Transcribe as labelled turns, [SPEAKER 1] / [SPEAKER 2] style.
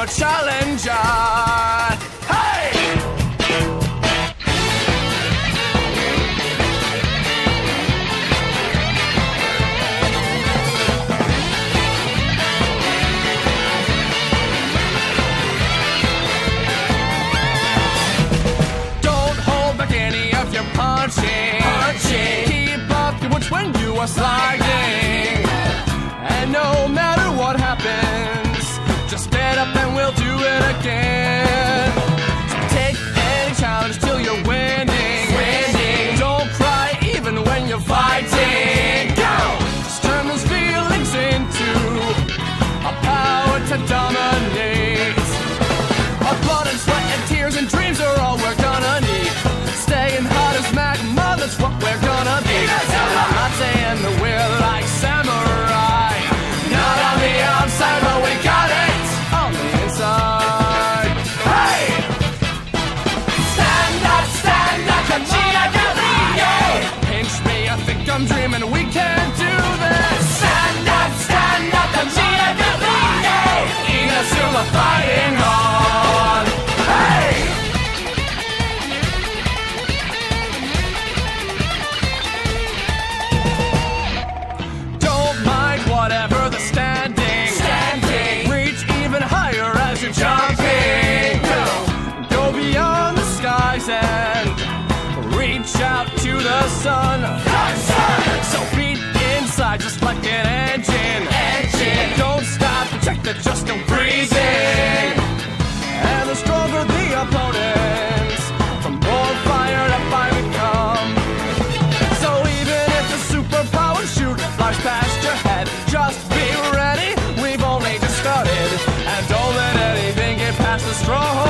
[SPEAKER 1] I'm a challenger. Hey! Don't hold back any of your punching. Keep up your wits when you are sliding. And no matter sun. Sun. So beat inside just like an engine. engine. Don't stop, check the just no in. And the stronger the opponents, from more fired up I become. So even if the superpowers shoot flash past your head, just be ready. We've only just started, and don't let anything get past the stronghold.